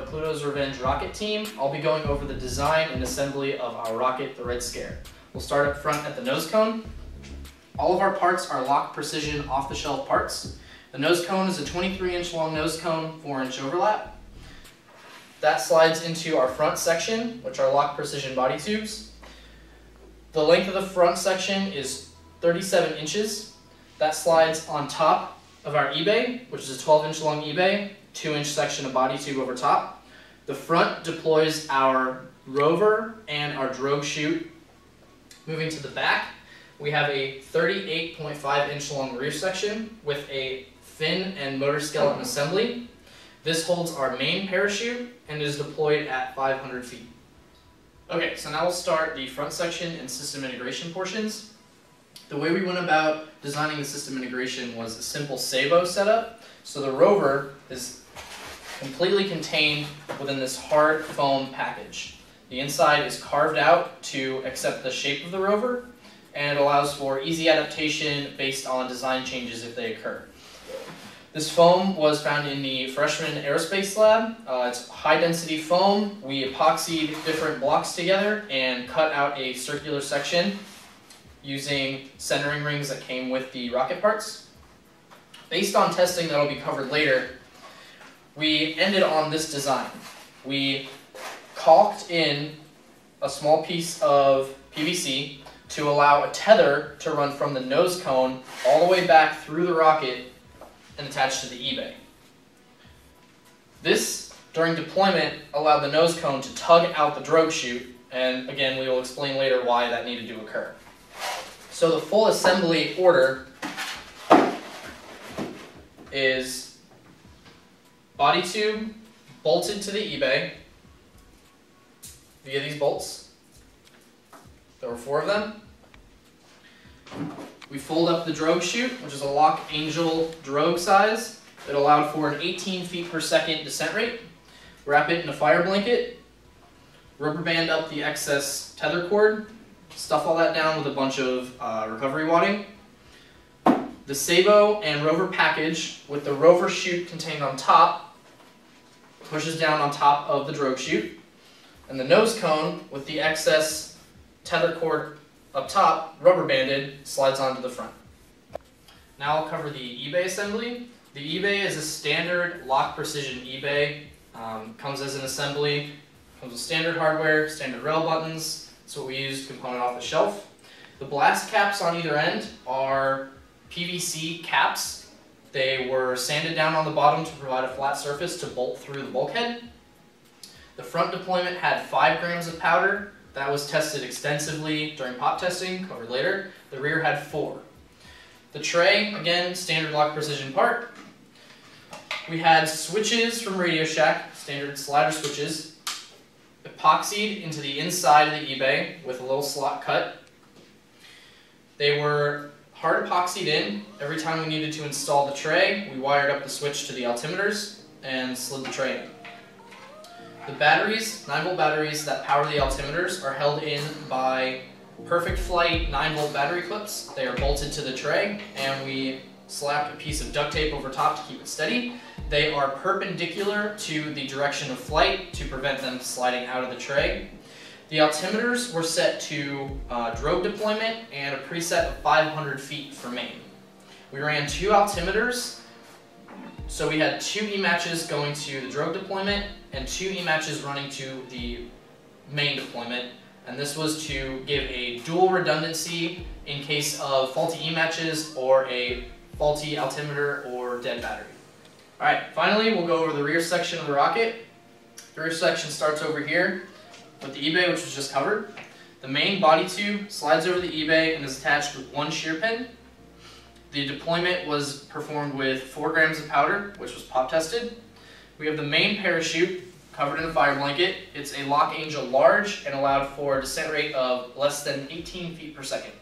of Pluto's Revenge rocket team. I'll be going over the design and assembly of our rocket, the Red Scare. We'll start up front at the nose cone. All of our parts are LOC Precision off-the-shelf parts. The nose cone is a 23 inch long nose cone, 4 inch overlap. That slides into our front section, which are LOC Precision body tubes. The length of the front section is 37 inches. That slides on top of our eBay, which is a 12 inch long eBay, 2 inch section of body tube over top. The front deploys our rover and our drogue chute. Moving to the back, we have a 38.5 inch long rear section with a fin and motor skeleton assembly. This holds our main parachute and is deployed at 500 feet. Okay, so now we'll start the front section and system integration portions. The way we went about designing the system integration was a simple Sabot setup. So the rover is completely contained within this hard foam package. The inside is carved out to accept the shape of the rover and it allows for easy adaptation based on design changes if they occur. This foam was found in the freshman aerospace lab. Uh, it's high density foam. We epoxied different blocks together and cut out a circular section using centering rings that came with the rocket parts. Based on testing that will be covered later, we ended on this design. We caulked in a small piece of PVC to allow a tether to run from the nose cone all the way back through the rocket and attached to the eBay. This, during deployment, allowed the nose cone to tug out the drogue chute, and again, we will explain later why that needed to occur. So the full assembly order is body tube bolted to the eBay via these bolts. There were four of them. We fold up the drogue chute, which is a Lock Angel drogue size. It allowed for an 18 feet per second descent rate. Wrap it in a fire blanket. Rubber band up the excess tether cord. Stuff all that down with a bunch of uh, recovery wadding. The Sabot and rover package with the rover chute contained on top pushes down on top of the drogue chute. And the nose cone with the excess tether cord up top, rubber banded, slides onto the front. Now I'll cover the eBay assembly. The eBay is a standard LOC Precision eBay. Um, comes as an assembly, comes with standard hardware, standard rail buttons. That's what we use component off the shelf. The blast caps on either end are PVC caps. They were sanded down on the bottom to provide a flat surface to bolt through the bulkhead. The front deployment had 5 grams of powder that was tested extensively during pop testing, covered later. The rear had four. The tray, again, standard LOC Precision part. We had switches from Radio Shack, standard slider switches, epoxied into the inside of the eBay with a little slot cut. They were hard epoxied in. Every time we needed to install the tray, we wired up the switch to the altimeters and slid the tray in. The batteries, 9 volt batteries that power the altimeters are held in by PerfectFlite 9 volt battery clips. They are bolted to the tray and we slap a piece of duct tape over top to keep it steady. They are perpendicular to the direction of flight to prevent them sliding out of the tray. The altimeters were set to uh, drogue deployment and a preset of 500 feet for main. We ran two altimeters so we had two E-matches going to the drogue deployment and two E-matches running to the main deployment. And this was to give a dual redundancy in case of faulty E-matches or a faulty altimeter or dead battery. Alright, finally we'll go over the rear section of the rocket. The rear section starts over here with the eBay which was just covered. The main body tube slides over the eBay and is attached with one shear pin. The deployment was performed with 4 grams of powder, which was pop tested. We have the main parachute covered in a fire blanket. It's a Lock Angel large and allowed for a descent rate of less than 18 feet per second.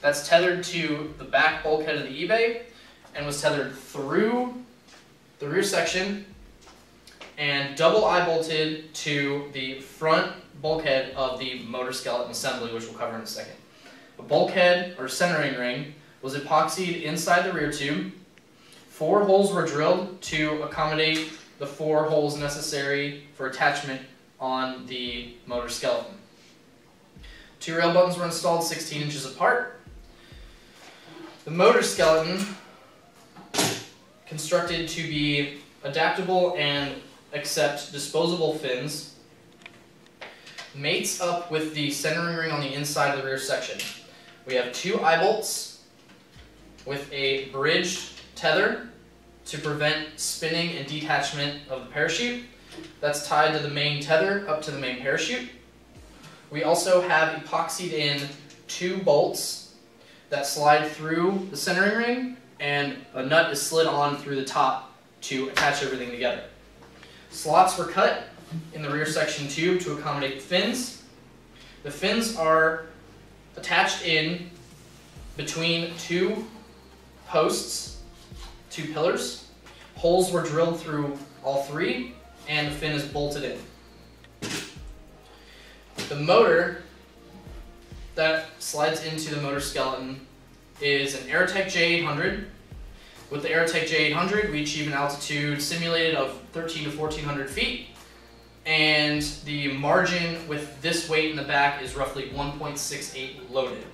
That's tethered to the back bulkhead of the eBay and was tethered through the rear section and double eye bolted to the front bulkhead of the motor skeleton assembly, which we'll cover in a second. A bulkhead or centering ring was epoxied inside the rear tube. Four holes were drilled to accommodate the four holes necessary for attachment on the motor skeleton. Two rail buttons were installed 16 inches apart. The motor skeleton, constructed to be adaptable and accept disposable fins, mates up with the centering ring on the inside of the rear section. We have two eye bolts with a bridge tether to prevent spinning and detachment of the parachute. That's tied to the main tether up to the main parachute. We also have epoxied in two bolts that slide through the centering ring and a nut is slid on through the top to attach everything together. Slots were cut in the rear section tube to accommodate the fins. The fins are attached in between two posts, two pillars. Holes were drilled through all three, and the fin is bolted in. The motor that slides into the motor skeleton is an Aerotech J800. With the Aerotech J800, we achieve an altitude simulated of 13 to 1400 feet, and the margin with this weight in the back is roughly 1.68 loaded.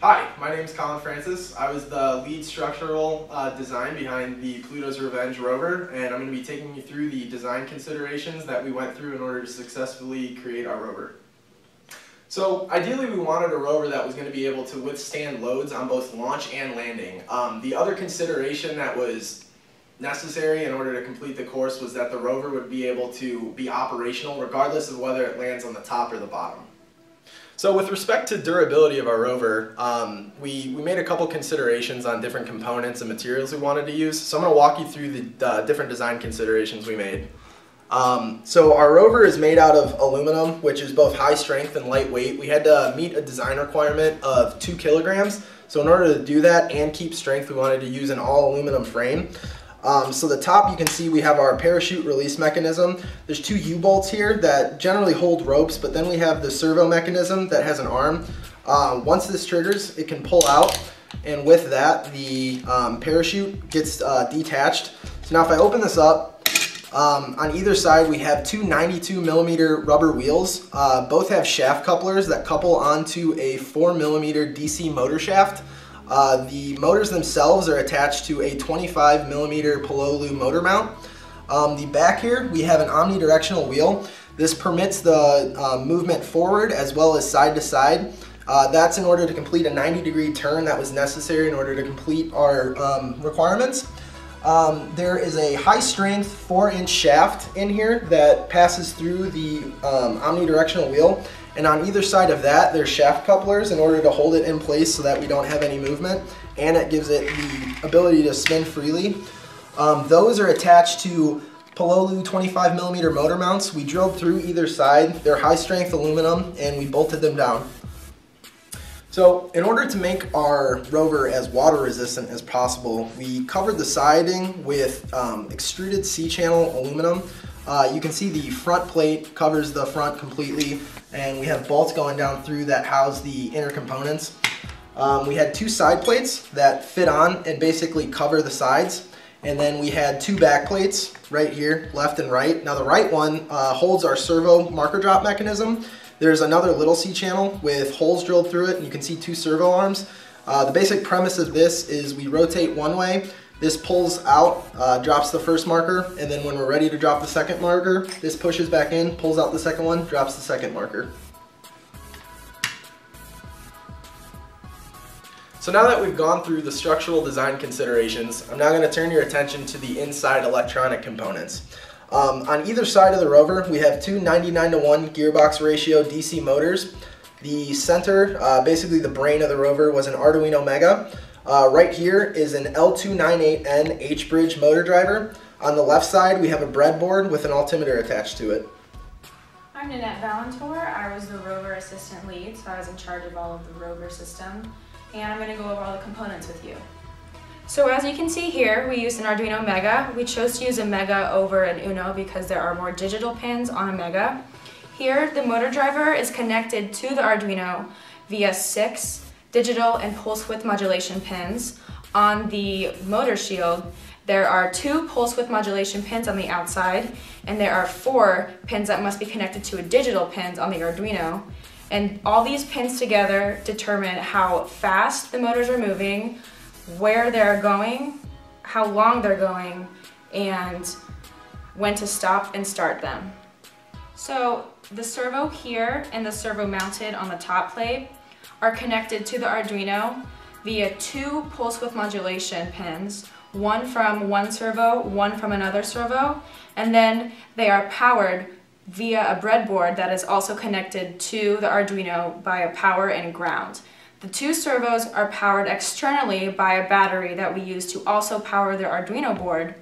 Hi, my name is Colin Francis. I was the lead structural uh, design behind the Pluto's Revenge rover, and I'm going to be taking you through the design considerations that we went through in order to successfully create our rover. So ideally we wanted a rover that was going to be able to withstand loads on both launch and landing. Um, the other consideration that was necessary in order to complete the course was that the rover would be able to be operational regardless of whether it lands on the top or the bottom. So with respect to durability of our rover, um, we, we made a couple considerations on different components and materials we wanted to use. So I'm going to walk you through the uh, different design considerations we made. Um, so our rover is made out of aluminum, which is both high strength and lightweight. We had to meet a design requirement of two kilograms. So in order to do that and keep strength, we wanted to use an all aluminum frame. Um, so the top you can see we have our parachute release mechanism. There's two U-bolts here that generally hold ropes, but then we have the servo mechanism that has an arm. Uh, once this triggers, it can pull out, and with that, the um, parachute gets uh, detached. So now if I open this up, um, on either side we have two 92 millimeter rubber wheels. Uh, both have shaft couplers that couple onto a 4 millimeter DC motor shaft. Uh, the motors themselves are attached to a 25 millimeter Pololu motor mount. Um, the back here, we have an omnidirectional wheel. This permits the uh, movement forward as well as side to side. Uh, that's in order to complete a 90 degree turn that was necessary in order to complete our um, requirements. Um, there is a high strength 4 inch shaft in here that passes through the um, omnidirectional wheel and on either side of that, there's shaft couplers in order to hold it in place so that we don't have any movement. And it gives it the ability to spin freely. Um, those are attached to Pololu 25 millimeter motor mounts. We drilled through either side. They're high strength aluminum and we bolted them down. So in order to make our rover as water resistant as possible, we covered the siding with um, extruded C-channel aluminum. Uh, you can see the front plate covers the front completely and we have bolts going down through that house the inner components. Um, we had two side plates that fit on and basically cover the sides. And then we had two back plates right here, left and right. Now the right one uh, holds our servo marker drop mechanism. There's another little C-channel with holes drilled through it and you can see two servo arms. Uh, the basic premise of this is we rotate one way, this pulls out, uh, drops the first marker, and then when we're ready to drop the second marker, this pushes back in, pulls out the second one, drops the second marker. So now that we've gone through the structural design considerations, I'm now going to turn your attention to the inside electronic components. Um, on either side of the rover, we have two 99 to 1 gearbox ratio DC motors. The center, uh, basically the brain of the rover, was an Arduino Mega. Uh, right here is an L298N H-bridge motor driver. On the left side, we have a breadboard with an altimeter attached to it. I'm Nanette Valentour. I was the rover assistant lead, so I was in charge of all of the rover system. And I'm going to go over all the components with you. So as you can see here, we used an Arduino Mega. We chose to use a Mega over an Uno because there are more digital pins on a Mega. Here, the motor driver is connected to the Arduino via six digital and pulse width modulation pins. on the motor shield, there are two pulse width modulation pins on the outside, and there are four pins that must be connected to a digital pins on the Arduino. And all these pins together determine how fast the motors are moving, where they're going, how long they're going, and when to stop and start them. So the servo here and the servo mounted on the top plate are connected to the Arduino via two pulse width modulation pins, one from one servo, one from another servo, and then they are powered via a breadboard that is also connected to the Arduino by a power and ground. The two servos are powered externally by a battery that we use to also power the Arduino board,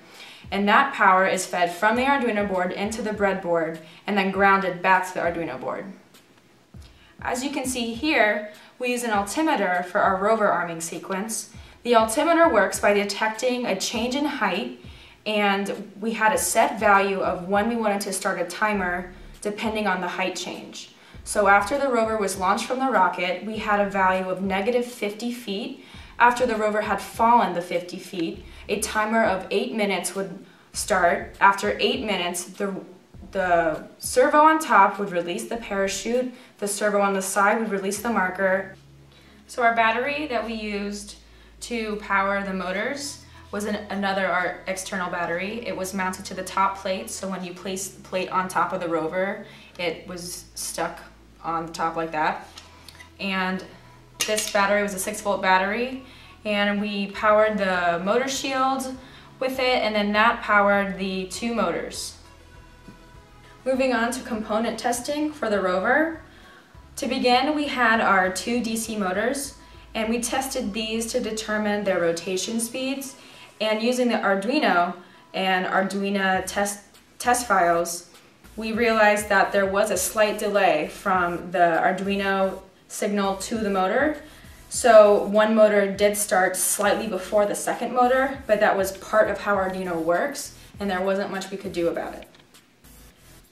and that power is fed from the Arduino board into the breadboard and then grounded back to the Arduino board. As you can see here, we use an altimeter for our rover arming sequence. The altimeter works by detecting a change in height and we had a set value of when we wanted to start a timer depending on the height change. So after the rover was launched from the rocket, we had a value of negative 50 feet. After the rover had fallen the 50 feet, a timer of 8 minutes would start. After 8 minutes, the, the servo on top would release the parachute, the servo on the side would release the marker. So our battery that we used to power the motors was an, another our external battery. It was mounted to the top plate, so when you place the plate on top of the rover, it was stuck on the top like that. And this battery was a 6 volt battery, and we powered the motor shield with it, and then that powered the two motors. Moving on to component testing for the rover. To begin, we had our two DC motors, and we tested these to determine their rotation speeds and using the Arduino and Arduino test, test files, we realized that there was a slight delay from the Arduino signal to the motor. So one motor did start slightly before the second motor, but that was part of how Arduino works, and there wasn't much we could do about it.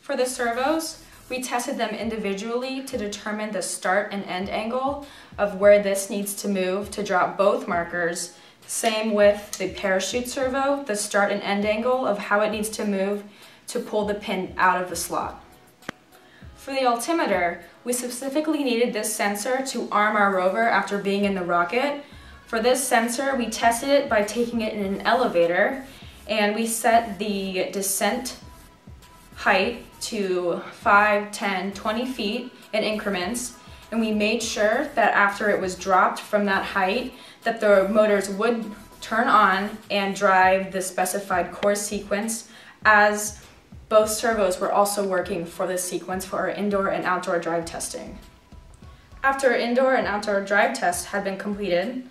For the servos, we tested them individually to determine the start and end angle of where this needs to move to drop both markers same with the parachute servo, the start and end angle of how it needs to move to pull the pin out of the slot. For the altimeter, we specifically needed this sensor to arm our rover after being in the rocket. For this sensor, we tested it by taking it in an elevator and we set the descent height to 5, 10, 20 feet in increments and we made sure that after it was dropped from that height that the motors would turn on and drive the specified course sequence as both servos were also working for this sequence for our indoor and outdoor drive testing. After our indoor and outdoor drive tests had been completed,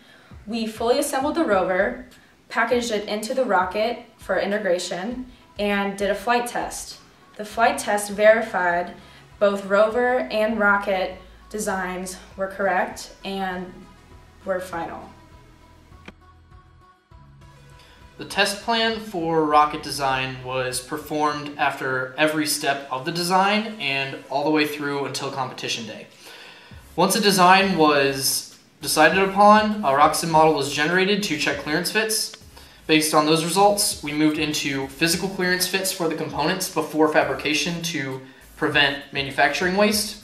we fully assembled the rover, packaged it into the rocket for integration, and did a flight test. The flight test verified both rover and rocket designs were correct and were final. The test plan for rocket design was performed after every step of the design and all the way through until competition day. Once a design was decided upon, a rocket model was generated to check clearance fits. Based on those results, we moved into physical clearance fits for the components before fabrication to prevent manufacturing waste.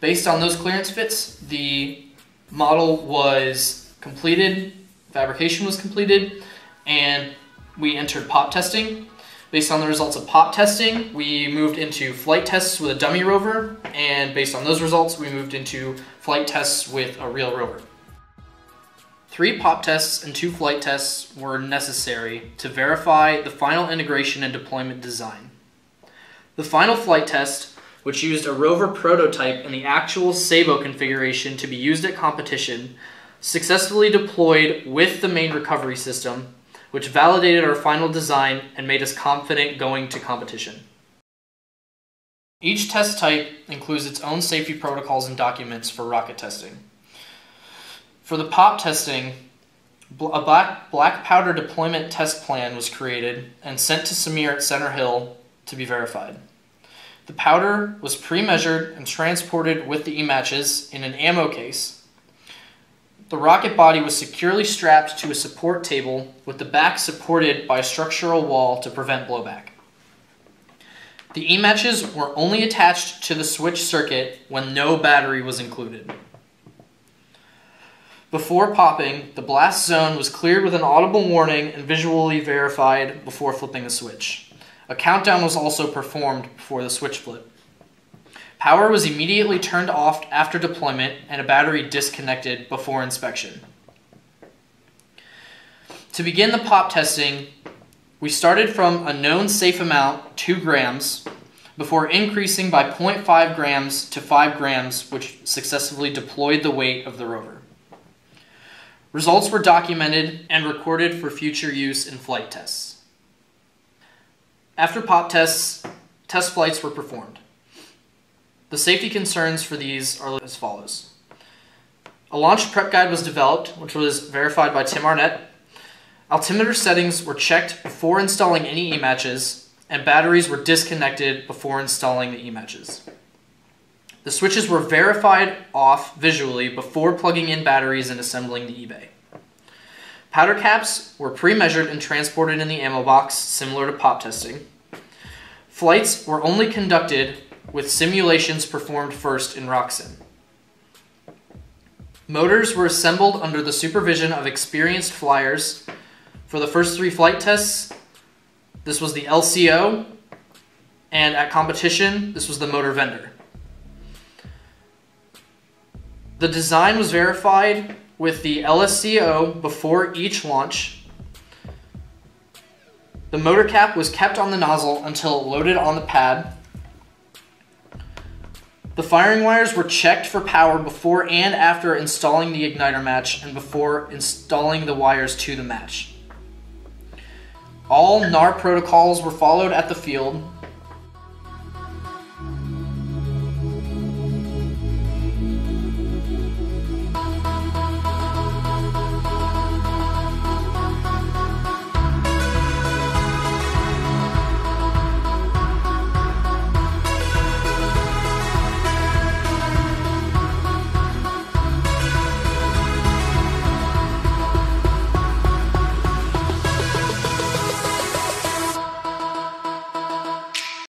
Based on those clearance fits, the model was completed, fabrication was completed, and we entered pop testing. Based on the results of pop testing, we moved into flight tests with a dummy rover, and based on those results, we moved into flight tests with a real rover. Three pop tests and two flight tests were necessary to verify the final integration and deployment design. The final flight test, which used a rover prototype and the actual Sabot configuration to be used at competition, successfully deployed with the main recovery system which validated our final design and made us confident going to competition. Each test type includes its own safety protocols and documents for rocket testing. For the POP testing, a black, black powder deployment test plan was created and sent to Samir at Center Hill to be verified. The powder was pre-measured and transported with the E-matches in an ammo case The rocket body was securely strapped to a support table with the back supported by a structural wall to prevent blowback. The E-matches were only attached to the switch circuit when no battery was included. Before popping, the blast zone was cleared with an audible warning and visually verified before flipping the switch. A countdown was also performed before the switch flip. Power was immediately turned off after deployment and a battery disconnected before inspection. To begin the pop testing, we started from a known safe amount, 2 grams, before increasing by 0.5 grams to 5 grams, which successfully deployed the weight of the rover. Results were documented and recorded for future use in flight tests. After pop tests, test flights were performed. The safety concerns for these are as follows. A launch prep guide was developed, which was verified by Tim Arnett. Altimeter settings were checked before installing any E-matches, and batteries were disconnected before installing the E-matches. The switches were verified off visually before plugging in batteries and assembling the eBay. Powder caps were pre-measured and transported in the ammo box, similar to pop testing. Flights were only conducted with simulations performed first in RockSim. Motors were assembled under the supervision of experienced flyers. For the first three flight tests, this was the LCO, and at competition, this was the motor vendor. The design was verified with the LSCO before each launch. The motor cap was kept on the nozzle until loaded on the pad. The firing wires were checked for power before and after installing the igniter match and before installing the wires to the match. All NAR protocols were followed at the field,